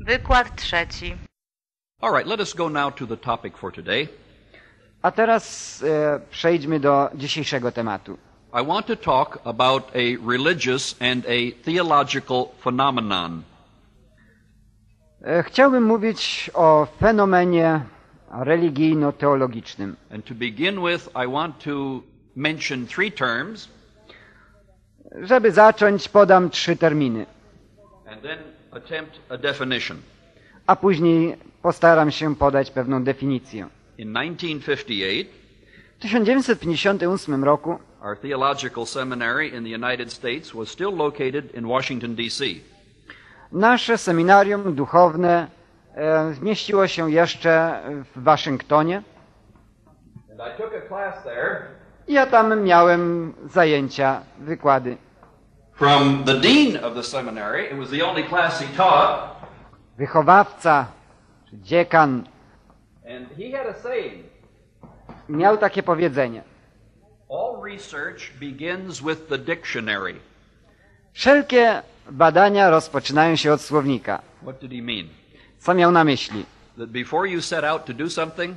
Wykład trzeci. All right, let us go now to the topic for today. A teraz e, przejdźmy do dzisiejszego tematu. I want to talk about a religious and a theological phenomenon. E, chciałbym mówić o fenomenie religijno-teologicznym. And to begin with, I want to mention three terms Żeby zacząć, podam trzy terminy, and then a później postaram się podać pewną definicję. In 1958, W 1958 roku our theological seminary in the United States was still located in Washington, D.C. nasze seminarium duchowne e, zmieściło się jeszcze w Waszyngtonie. Ja tam miałem zajęcia, wykłady. From the dean of the seminary. It was the only class he taught. Wychowawca, czy dziekan, And he had a saying miał takie powiedzenie. All research begins with the dictionary. Wszelkie badania rozpoczynają się od słownika. What did he mean? Co miał na myśli? That before you set out to do something,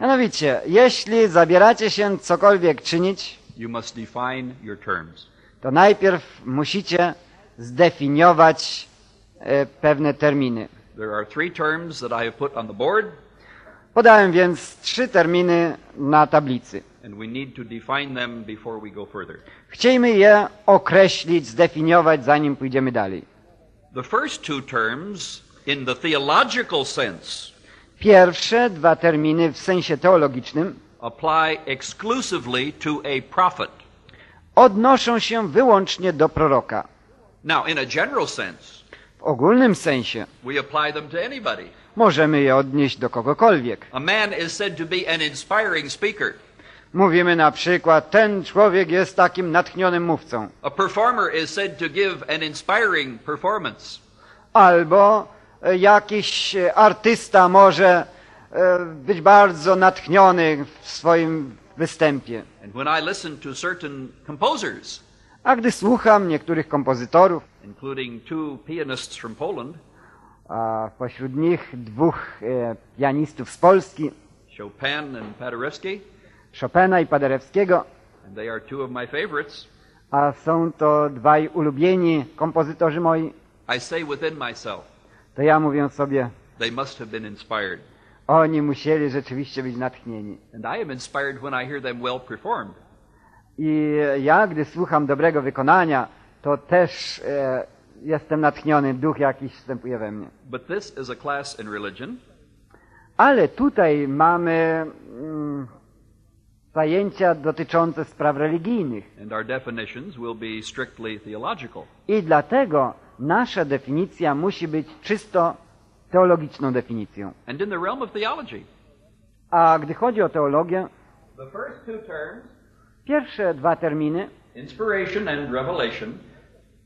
Mianowicie, jeśli zabieracie się cokolwiek czynić, you must define your terms. To najpierw musicie zdefiniować e, pewne terminy. There are three terms that I have put on the board, Podałem więc trzy terminy na tablicy. and we need to define them before we go further. Chcielibyśmy je określić, zdefiniować, zanim pójdziemy dalej. Pierwsze dwa terminy w sensie teologicznym apply exclusively to a prophet. Odnoszą się wyłącznie do proroka. Now, in a general sense, W ogólnym sensie we apply them to anybody. możemy je odnieść do kogokolwiek. A man is said to be an inspiring speaker. Mówimy na przykład, ten człowiek jest takim natchnionym mówcą. A performer is said to give an inspiring performance. Albo e, jakiś e, artysta może e, być bardzo natchniony w swoim występie. And when I listen to certain composers, A gdy słucham niektórych kompozytorów, including two pianists from Poland, a pośród nich dwóch e, pianistów z Polski, Chopin and Paderewski, Chopina i Paderewskiego, and they are two of my favorites, a są to dwaj ulubieni kompozytorzy moi, I say within myself, to ja mówię sobie, they must have been inspired. Oni musieli rzeczywiście być natchnieni. And I am inspired when I hear them well performed. I ja, gdy słucham dobrego wykonania, to też e, jestem natchniony, duch jakiś wstępuje we mnie. But this is a class in religion, Ale tutaj mamy mm, zajęcia dotyczące spraw religijnych. and our definitions will be strictly theological. I dlatego nasza definicja musi być czysto teologiczną definicją. And in the realm of theology, A gdy chodzi o teologię, the first two terms, pierwsze dwa terminy, inspiration and revelation,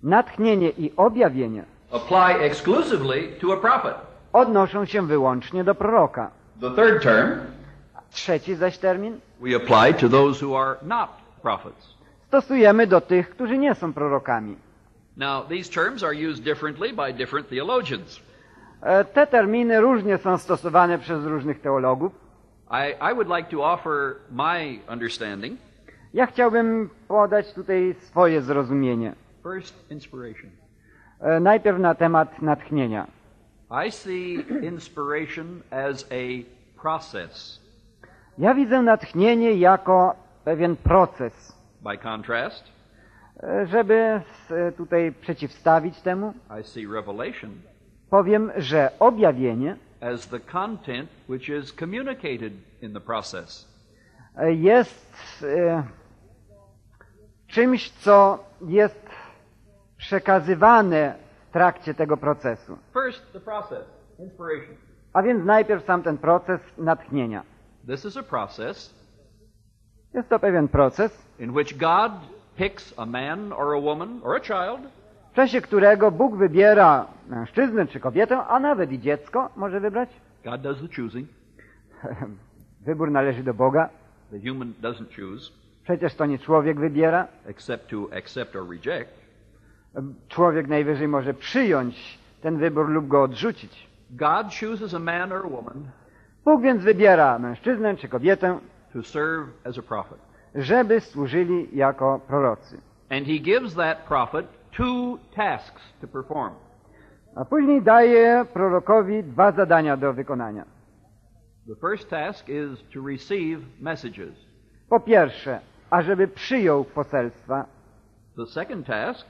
natchnienie i objawienie, apply exclusively to a prophet. odnoszą się wyłącznie do proroka. The third term, Trzeci zaś termin we apply to those who are not prophets. stosujemy do tych, którzy nie są prorokami. Now, these terms are used differently by different theologians. E, Te terminy różnie są stosowane przez różnych teologów. I, I would like to offer my understanding. Ja chciałbym podać tutaj swoje zrozumienie. First, inspiration. E, Najpierw na temat natchnienia. I see inspiration as a process. Ja widzę natchnienie jako pewien proces. By contrast, E, Żeby tutaj przeciwstawić temu, I see revelation powiem, że objawienie as the content which is communicated in the process. e, jest e, czymś, co jest przekazywane w trakcie tego procesu. First, the process, inspiration. A więc najpierw sam ten proces natchnienia. This is a process Jest to pewien proces, in which God picks a man or a woman or a child w czasie którego Bóg wybiera mężczyznę czy kobietę, a nawet i dziecko może wybrać. God does the choosing. Wybór należy do Boga. The human doesn't choose, Przecież to nie człowiek wybiera. except to accept or reject. Człowiek najwyżej może przyjąć ten wybór lub go odrzucić. God chooses a man or a woman Bóg więc wybiera mężczyznę czy kobietę, to serve as a prophet. żeby służyli jako prorocy. And he gives that prophet two tasks to perform. A później daje prorokowi dwa zadania do wykonania. The first task is to receive messages. Po pierwsze, ażeby przyjął poselstwa, The second task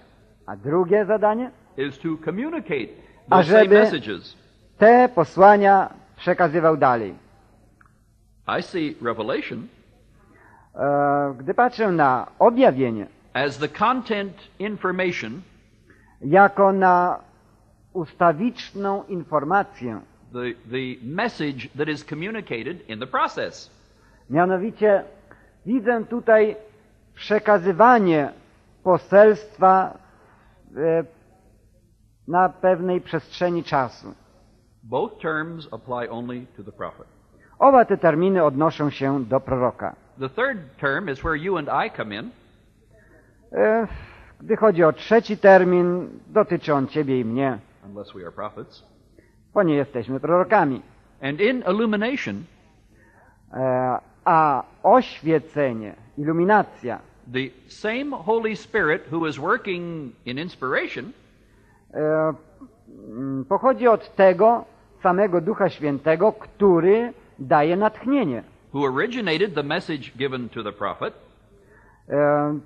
a drugie zadanie, is to communicate Ażeby- messages. te posłania przekazywał dalej. I see Revelation E, Gdy patrzę na objawienie as the content information, jako na ustawiczną informację, the, the message that is communicated in the process. mianowicie widzę tutaj przekazywanie poselstwa e, na pewnej przestrzeni czasu. Both terms apply only to the prophet. Oba te terminy odnoszą się do proroka. The third term is where you and I come in. E, Gdy chodzi o trzeci termin, dotyczy on ciebie i mnie, unless we are prophets. bo nie jesteśmy prorokami. And in illumination, E, A oświecenie, iluminacja, the same Holy Spirit who is working in inspiration e, mm, pochodzi od tego samego Ducha Świętego, który daje natchnienie. who originated the message given to the prophet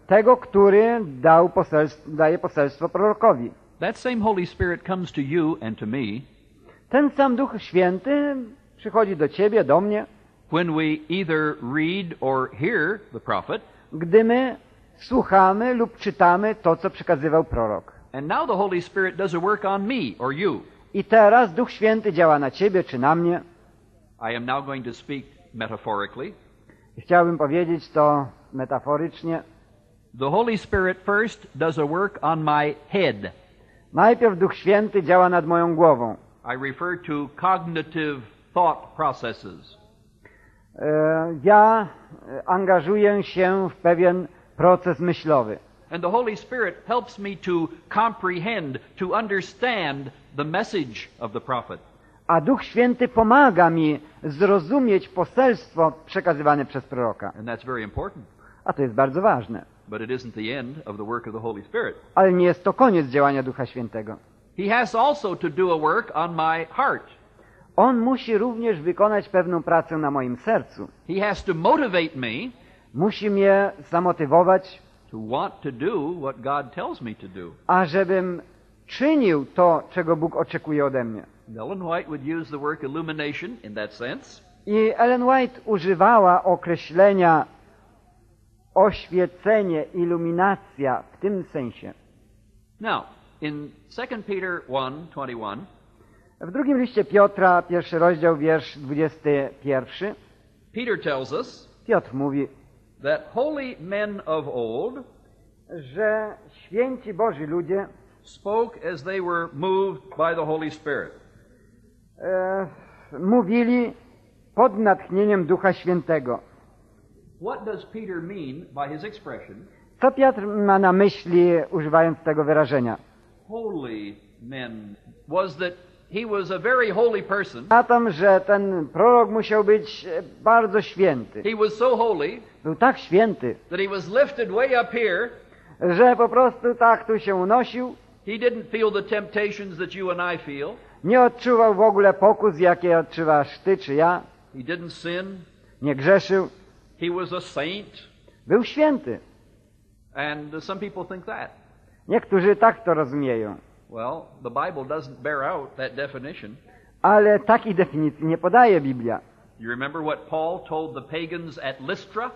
Tego, który dał poselstwo, daje poselstwo prorokowi. that same Holy Spirit comes to you and to me Ten sam Duch Święty przychodzi do ciebie, do mnie, when we either read or hear the prophet. gdy my słuchamy lub czytamy to, co przekazywał prorok. And now the Holy Spirit does a work on me or you. I teraz Duch Święty działa na ciebie czy na mnie. I am now going to speak metaphorically. Chciałbym powiedzieć to metaforycznie. The Holy Spirit first does a work on my head. Najpierw Duch Święty działa nad moją głową. I refer to cognitive thought processes. E, Ja e, angażuję się w pewien proces myślowy. And the Holy Spirit helps me to comprehend, to understand the message of the prophet. A Duch Święty pomaga mi zrozumieć poselstwo przekazywane przez proroka. And that's very important. A to jest bardzo ważne. But it isn't the end of the work of the Holy Spirit. Ale nie jest to koniec działania Ducha Świętego. He has also to do a work on my heart. On musi również wykonać pewną pracę na moim sercu. He has to motivate me Musi mnie zamotywować, to want to do what God tells me to do. ażebym czynił to, czego Bóg oczekuje ode mnie. Ellen White would use the word illumination in that sense. I Ellen White używała określenia oświecenie, iluminacja w tym sensie. Now, in 2 Peter 1:21, W drugim liście Piotra, pierwszy rozdział, wiersz 21, Peter tells us Piotr mówi, that holy men of old że święci Boży ludzie spoke as they were moved by the Holy Spirit. e, mówili pod natchnieniem Ducha Świętego. What does Peter mean by his expression, Co Piotr ma na myśli, używając tego wyrażenia? holy men? Was that he was a very holy person. Na tym, że ten prorok musiał być e, bardzo święty. He was so holy Był tak święty, that he was lifted way up here. że po prostu tak tu się unosił, He didn't feel the temptations that you and I feel. nie odczuwał w ogóle pokus, jakie odczuwasz ty czy ja, He didn't sin. nie grzeszył, He was a saint. był święty. And some people think that. Niektórzy tak to rozumieją, Well, the Bible doesn't bear out that definition. ale takiej definicji nie podaje Biblia. You remember what Paul told the pagans at Lystra?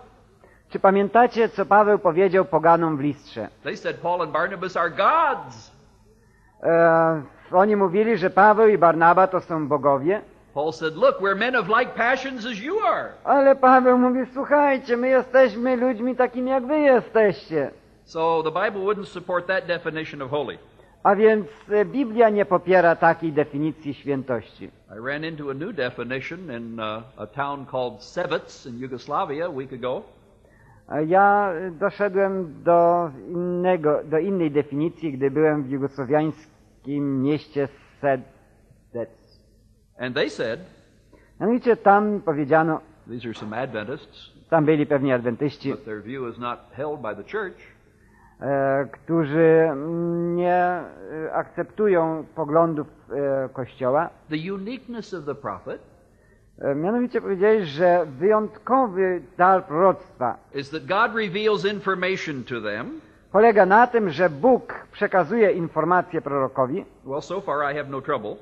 Czy pamiętacie, co Paweł powiedział poganom w listrze? They said Paul and Barnabas are gods. E, oni mówili, że Paweł i Barnaba to są bogowie, Paul said, Look, we're men of like passions as you are. ale Paweł mówi, słuchajcie, my jesteśmy ludźmi takimi, jak wy jesteście. So the Bible wouldn't support that definition of holy. A więc e, Biblia nie popiera takiej definicji świętości. I ran into a new definition in uh, a town called Sevets in Yugoslavia a week ago. Ja e, doszedłem do innego, do innej definicji, gdy byłem w jugosłowiańskim mieście that. And they said, Mianowicie tam powiedziano, these are some Adventists, tam byli pewni adwentyści, but their view is not held by the church. e, którzy nie e, akceptują poglądów e, Kościoła. The uniqueness of the prophet E, mianowicie powiedzieli, że wyjątkowy dar proroctwa is that God reveals information to them. polega na tym, że Bóg przekazuje informacje prorokowi. Well, so far I have no trouble,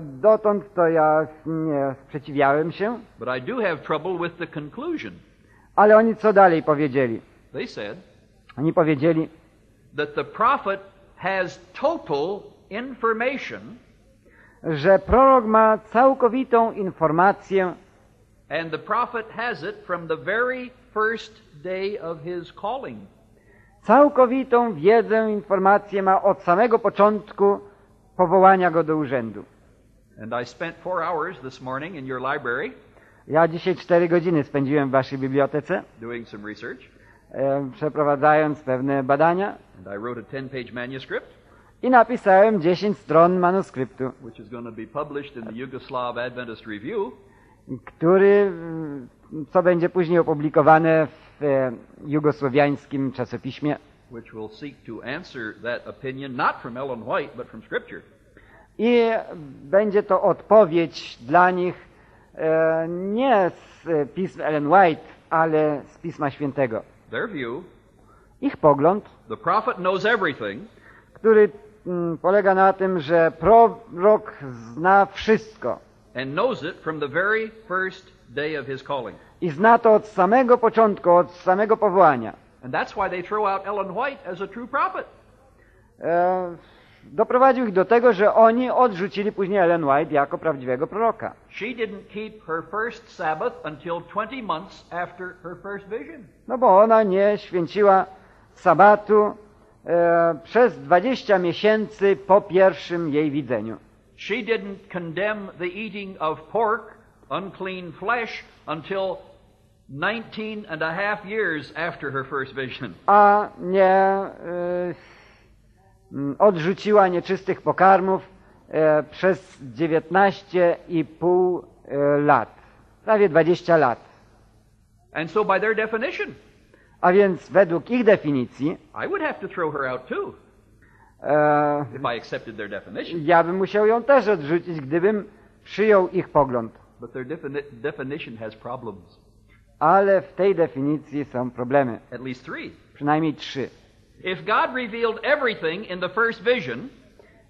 Dotąd to ja nie sprzeciwiałem się, but I do have trouble with the conclusion. ale oni co dalej powiedzieli? They said Oni powiedzieli, that the prophet has total information że prorok ma całkowitą informację and the prophet has it from the very first day of his calling. Całkowitą wiedzę, informację ma od samego początku powołania go do urzędu. And I spent four hours this morning in your library Ja dzisiaj cztery godziny spędziłem w waszej bibliotece, doing some research, e, przeprowadzając pewne badania and I wrote a 10 page manuscript, i napisałem 10 stron manuskryptu, which is going to be published in the Yugoslav Adventist Review. który, mm, co będzie później opublikowane w e, jugosłowiańskim czasopiśmie which will seek to answer that opinion not from Ellen White, but from Scripture. I będzie to odpowiedź dla nich e, nie z pism Ellen White, ale z Pisma Świętego. Ich pogląd, the prophet knows everything, który mm, polega na tym, że prorok zna wszystko and knows it from the very first day of his calling. i zna to od samego początku, od samego powołania. And that's why they throw out Ellen White as a true prophet. E, doprowadził ich do tego, że oni odrzucili później Ellen White jako prawdziwego proroka. She didn't keep her first Sabbath until 20 months after her first vision. No bo ona nie święciła sabatu e, przez 20 miesięcy po pierwszym jej widzeniu. She didn't condemn the eating of pork, unclean flesh, until 19 and a half years after her first vision. A nie e, odrzuciła nieczystych pokarmów e, przez 19,5 e, lat. Prawie 20 lat. And so, by their definition, A więc według ich definicji I would have to throw her out too e, if I accepted their definition. ja bym musiał ją też odrzucić, gdybym przyjął ich pogląd. But their defini- definition has problems, Ale w tej definicji są problemy. at least three. Przynajmniej trzy. If God revealed everything in the first vision,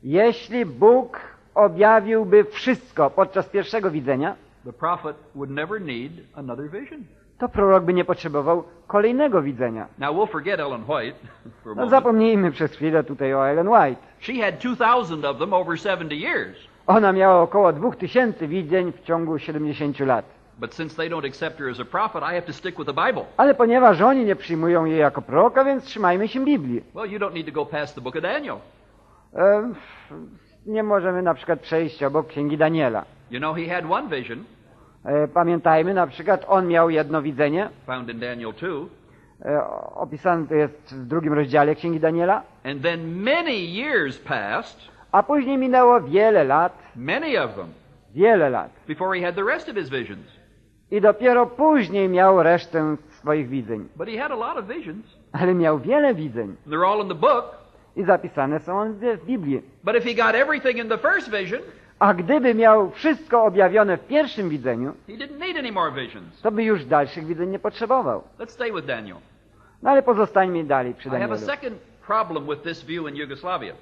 Jeśli Bóg objawiłby wszystko podczas pierwszego widzenia, the prophet would never need another vision. to prorok by nie potrzebował kolejnego widzenia. Now, we'll forget Ellen White for a No zapomnijmy przez chwilę tutaj o Ellen White. She had 2,000 of them over 70 years. Ona miała około 2000 widzeń w ciągu 70 lat. But since they don't accept her as a prophet, I have to stick with the Bible. Ale ponieważ oni nie przyjmują jej jako proroka, więc trzymajmy się Biblii. Well, you don't need to go past the book of Daniel. E, nie możemy na przykład przejść obok Księgi Daniela. You know, he had one vision, E, pamiętajmy, na przykład on miał jedno widzenie, found in Daniel 2, e, opisane to jest w drugim rozdziale Księgi Daniela, and then many years passed, a później minęło wiele lat, many of them, wiele lat. before he had the rest of his visions. I dopiero później miał resztę swoich widzeń. But he had a lot of visions. Ale miał wiele widzeń They're all in the book. i zapisane są one w Biblii. But if he got everything in the first vision, A gdyby miał wszystko objawione w pierwszym widzeniu, he didn't need any more visions. to by już dalszych widzeń nie potrzebował. Let's stay with Daniel. No ale pozostańmy dalej przy I have a Danielu. second problem with this view in Yugoslavia.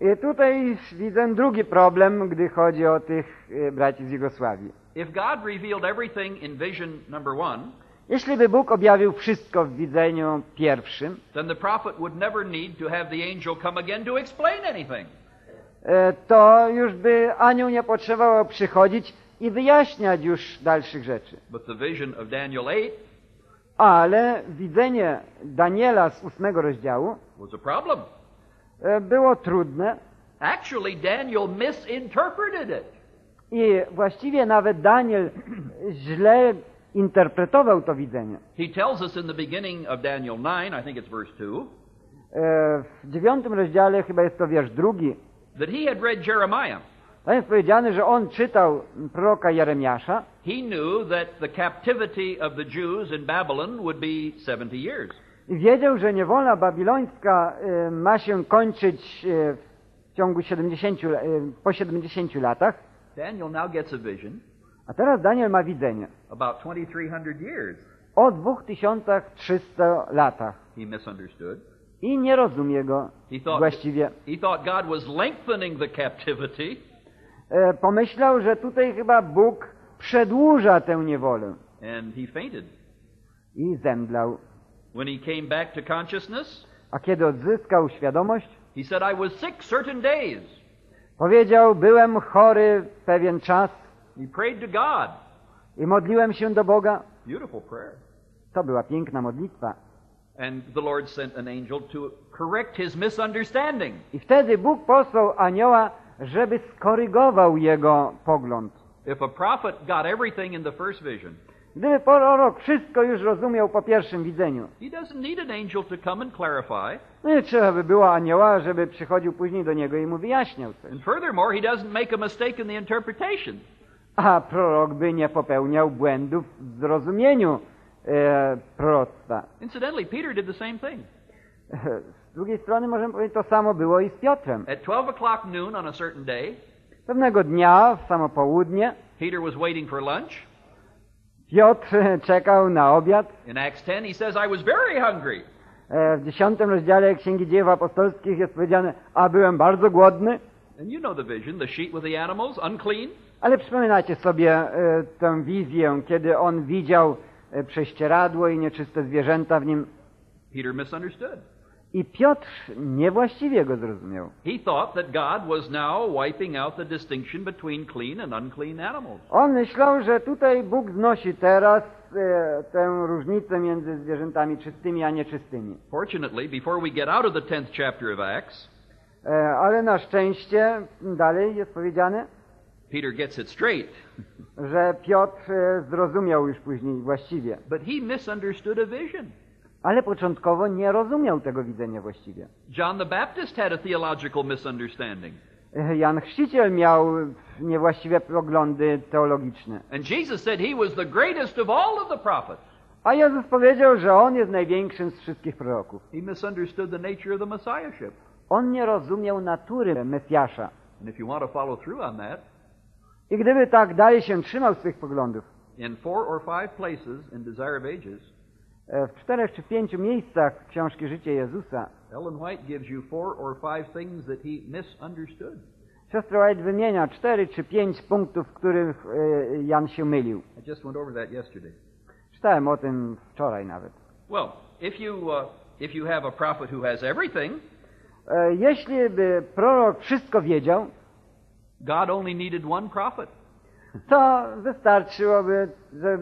I tutaj widzę drugi problem, gdy chodzi o tych e, braci z Jugosławii. If God revealed everything in vision number one, Jeśli by Bóg objawił wszystko w widzeniu pierwszym, then the prophet would never need to have the angel come again to explain anything. e, to już by anioł nie potrzebował przychodzić i wyjaśniać już dalszych rzeczy. But the vision of Daniel 8 Ale widzenie Daniela z ósmego rozdziału was a problem. E, było trudne Actually, Daniel misinterpreted it. i właściwie nawet Daniel źle interpretował to widzenie. He tells us in the beginning of Daniel 9, I think it's verse 2, E, W dziewiątym rozdziale, chyba jest to wiersz drugi, that he had read Jeremiah. Tam jest powiedziane, że on czytał proroka Jeremiasza He knew that the captivity of the Jews in Babylon would be 70 years. Wiedział, że niewola babilońska e, ma się kończyć e, w ciągu 70, e, po 70 latach. Daniel now gets a vision A teraz Daniel ma widzenie about 2300 years. o 2300 latach He misunderstood. i nie rozumie go He thought, właściwie. he thought God was lengthening the captivity, E, Pomyślał, że tutaj chyba Bóg przedłuża tę niewolę and he fainted. i zemdlał. When he came back to consciousness, A kiedy odzyskał świadomość, he said, I was sick certain days. powiedział, byłem chory pewien czas He prayed to God. i modliłem się do Boga. Beautiful prayer. To była piękna modlitwa. And the Lord sent an angel to correct his misunderstanding. I wtedy Bóg posłał anioła, żeby skorygował jego pogląd. If a prophet got everything in the first vision, Gdyby prorok wszystko już rozumiał po pierwszym widzeniu, clarify. no nie trzeba by było anioła, żeby przychodził później do niego i mu wyjaśniał coś. And furthermore, he doesn't make a mistake in the interpretation. A prorok by nie popełniał błędów w zrozumieniu e, proroctwa. Incidentally, Peter did the same thing. Z drugiej strony możemy powiedzieć, to samo było i z Piotrem. At 12 o'clock noon on a certain day, Pewnego dnia, w samo południe, Peter was waiting for lunch. Piotr czekał na obiad. In Acts 10, he says, I was very hungry. E, W dziesiątym rozdziale Księgi Dzieł Apostolskich jest powiedziane, a byłem bardzo głodny. And you know the vision the sheet with the animals, unclean. Ale przypominacie sobie e, tę wizję, kiedy on widział e, prześcieradło i nieczyste zwierzęta w nim. Peter misunderstood. I Piotr niewłaściwie go zrozumiał. He thought that God was now wiping out the distinction between clean and unclean animals. On myślał, że tutaj Bóg znosi teraz e, tę różnicę między zwierzętami czystymi a nieczystymi. Fortunately, before we get out of the 10th chapter of Acts, E, ale na szczęście dalej jest powiedziane, Peter gets it straight. że Piotr e, zrozumiał już później właściwie. But he misunderstood a vision. Ale początkowo nie rozumiał tego widzenia właściwie. John the Baptist had a theological misunderstanding. E, Jan Chrzciciel miał niewłaściwe poglądy teologiczne. And Jesus said he was the greatest of all of the prophets. A Jezus powiedział, że On jest największym z wszystkich proroków. He misunderstood the nature of the Messiahship. On nie rozumiał natury Mesjasza. And if you want to follow through on that, I gdyby tak dalej się trzymał swych poglądów, in four or five places in Desire of Ages, w czterech czy pięciu miejscach książki Życie Jezusa, Ellen White gives you four or five things that he misunderstood. siostra White wymienia cztery czy pięć punktów, w których e, Jan się mylił. I just went over that yesterday. Czytałem o tym wczoraj nawet. Well, if you uh, if you have a prophet who has everything, E, Jeśli by prorok wszystko wiedział, God only needed one prophet. To wystarczyłoby, że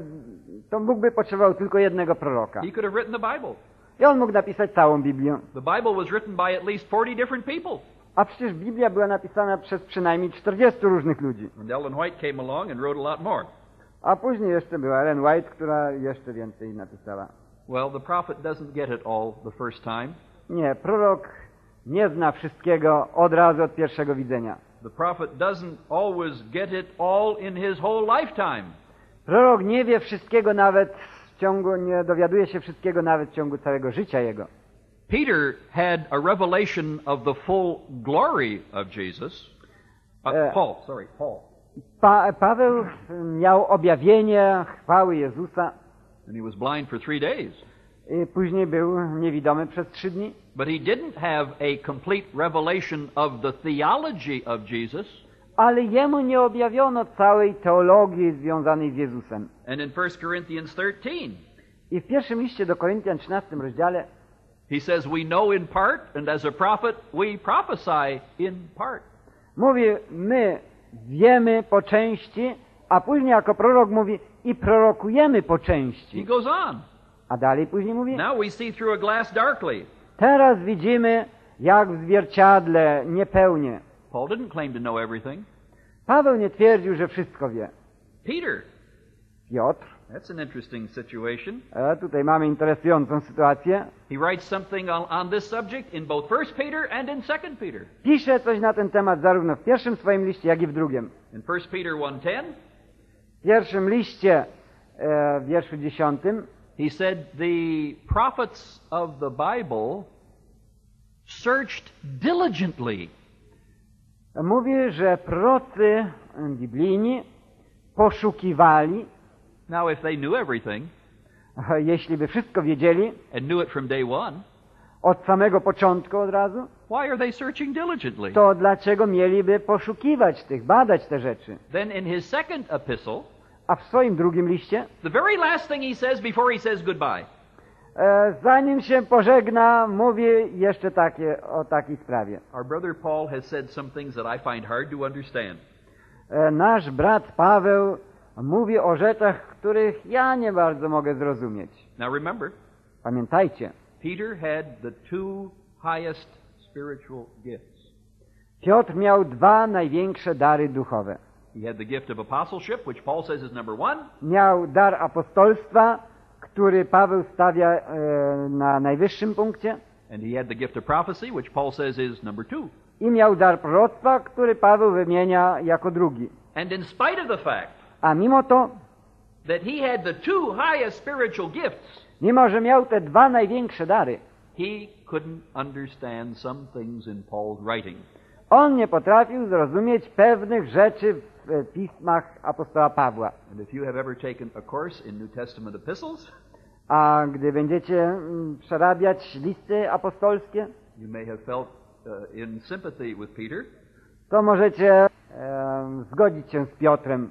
to Bóg by potrzebował tylko jednego proroka. He could have written the Bible. I on mógł napisać całą Biblię. The Bible was written by at least 40 different people. A przecież Biblia była napisana przez przynajmniej 40 różnych ludzi. And Ellen White came along and wrote a lot more. A później jeszcze była Ellen White, która jeszcze więcej napisała. Well, the prophet doesn't get it all the first time. Nie, prorok nie zna wszystkiego od razu od pierwszego widzenia. The prophet doesn't always get it all in his whole lifetime. Prorok nie wie wszystkiego nawet w ciągu, nie dowiaduje się wszystkiego nawet w ciągu całego życia jego. Peter had a revelation of the full glory of Jesus. Uh, Paul, sorry, Paul. Pa, Paweł miał objawienie chwały Jezusa And he was blind for three days. Później był niewidomy przez trzy dni. But he didn't have a complete revelation of the theology of Jesus. Ale jemu nie objawiono całej teologii związanej z Jezusem. And in 1 Corinthians 13, I w pierwszym liście do Koryntian 13 rozdziale he says, We know in part, and as a prophet, we prophesy in part. mówi, my wiemy po części, a później jako prorok mówi i prorokujemy po He części. goes on. A dalej później mówi, Now we see through a glass darkly. teraz widzimy jak w zwierciadle, niepełnie. Paul didn't claim to know everything. Paweł nie twierdził, że wszystko wie. Peter, Piotr, That's an interesting situation. E, tutaj mamy interesującą sytuację. He writes something on, on this subject in both 1 Peter and in 2 Peter. Pisze coś na ten temat zarówno w pierwszym swoim liście, jak i w drugim. In 1 Peter 1.10, W pierwszym liście, e, w wierszu dziesiątym, he said, The prophets of the Bible searched diligently mówi, że procy biblijni poszukiwali, Now, if they knew everything jeśli by wszystko wiedzieli, and knew it from day one, od samego początku od razu, why are they searching diligently? to dlaczego mieliby poszukiwać tych, badać te rzeczy? Then in his second epistle, A w swoim drugim liście, the very last thing he says before he says goodbye, e, zanim się pożegna, mówi jeszcze takie, o takiej sprawie. our brother Paul has said some things that I find hard to understand. E, nasz brat Paweł mówi o rzeczach, których ja nie bardzo mogę zrozumieć. Now remember, Pamiętajcie, Peter had the two highest spiritual gifts. Piotr miał dwa największe dary duchowe. He had the gift of apostleship, which Paul says is number one, Miał dar apostolstwa, który Paweł stawia e, na najwyższym punkcie, and he had the gift of prophecy, which Paul says is number two. i miał dar proroctwa, który Paweł wymienia jako drugi. And in spite of the fact A mimo to, that he had the two highest spiritual gifts, mimo że miał te dwa największe dary, he couldn't understand some things in Paul's writing. On nie potrafił zrozumieć pewnych rzeczy w pismach apostoła Pawła. And if you have ever taken a course in New Testament epistles, A gdy będziecie mm, przerabiać listy apostolskie, you may have felt uh, in sympathy with Peter to możecie em, zgodzić się z Piotrem,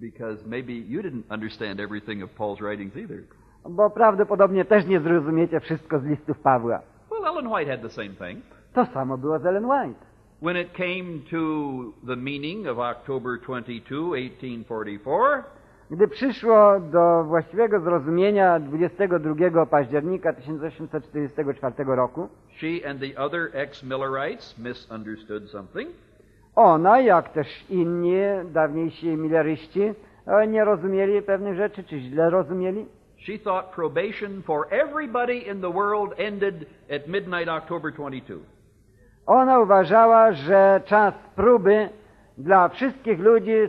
because maybe you didn't understand everything of Paul's writings either. bo prawdopodobnie też nie zrozumiecie wszystko z listów Pawła. Well, Ellen White had the same thing. To samo było z Ellen White. When it came to the meaning of October 22, 1844, Gdy przyszło do właściwego zrozumienia 22 października 1844 roku, she and the other ex-Millerites misunderstood something. ona, jak też inni dawniejsi Milleryści, e, nie rozumieli pewnych rzeczy, czy źle rozumieli. She thought probation for everybody in the world ended at midnight October 22. Ona uważała, że czas próby dla wszystkich ludzi e,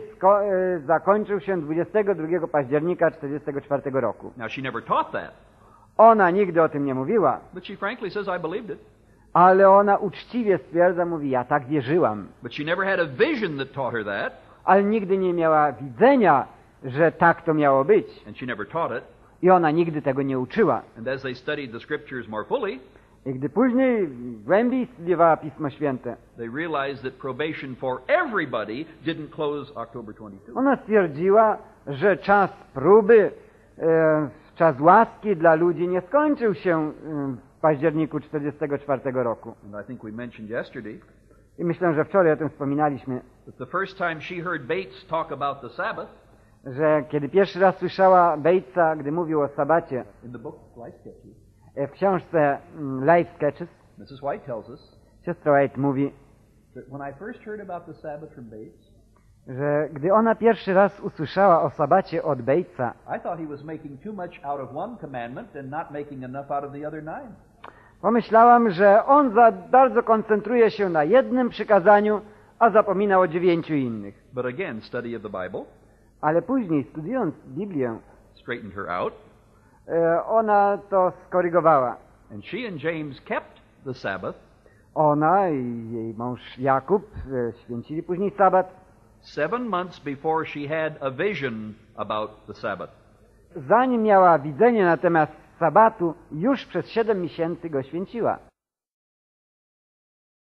zakończył się 22 października 1944 roku. Now, she never taught that, Ona nigdy o tym nie mówiła, but she frankly says, I believed it. ale ona uczciwie stwierdza, mówi, ja tak wierzyłam. But she never had a vision that taught her that, Ale nigdy nie miała widzenia, że tak to miało być. and she never taught it. I ona nigdy tego nie uczyła. And as they studied the scriptures more fully, I gdy później głębiej studiowała Pismo Święte, they realized that probation for everybody didn't close October 22. ona stwierdziła, że czas próby, e, czas łaski dla ludzi nie skończył się e, w październiku 1944 roku. And I think we mentioned yesterday I myślę, że wczoraj o tym wspominaliśmy, that the first time she heard Bates talk about the Sabbath że kiedy pierwszy raz słyszała Batesa, gdy mówił o sabacie in the book Life Sketches, w książce mm, Life Sketches, Mrs. White tells us siostra White mówi, that when I first heard about the Sabbath from Bates, że gdy ona pierwszy raz usłyszała o sabacie od Batesa, I thought he was making too much out of one commandment and not making enough out of the other nine. Pomyślałam, że on za bardzo koncentruje się na jednym przykazaniu, a zapomina o dziewięciu innych. But again, study of the Bible Ale później, studiując Biblię, straightened her out, e, ona to skorygowała. and she and James kept the Sabbath Ona i jej mąż Jakub e, święcili później sabat. seven months before she had a vision about the Sabbath. Zanim miała widzenie na temat sabatu, już przez siedem miesięcy go święciła.